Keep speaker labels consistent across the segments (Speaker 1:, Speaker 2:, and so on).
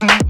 Speaker 1: Mm-hmm.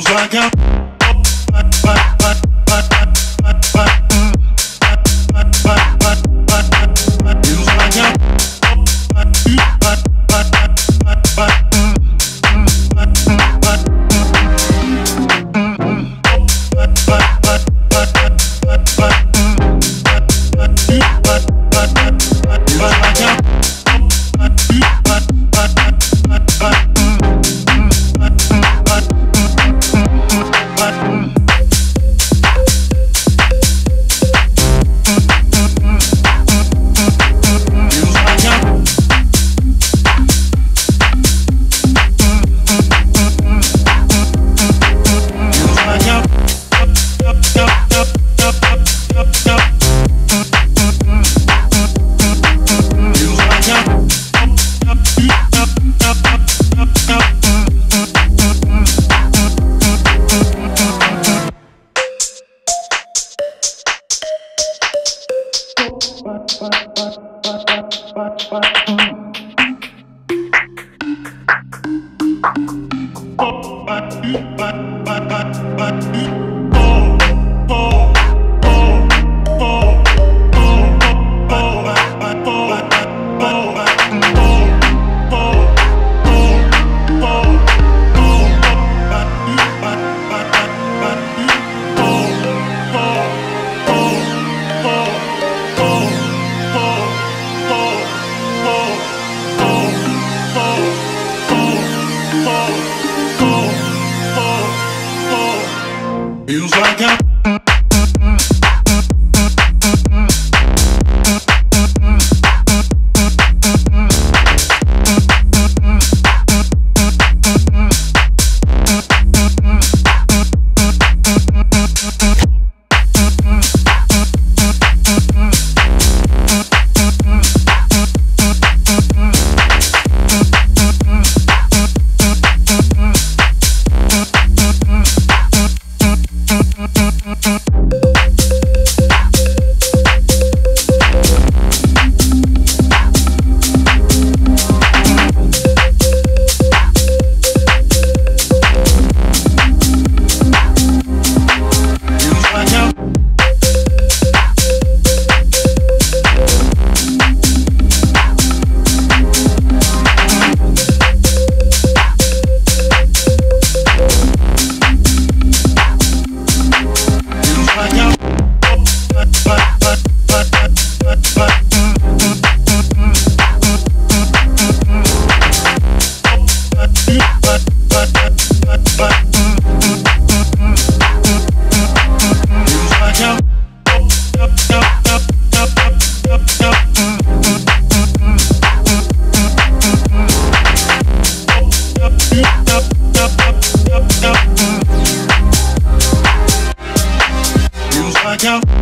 Speaker 1: I'm but Bye. Feels like I. Chao.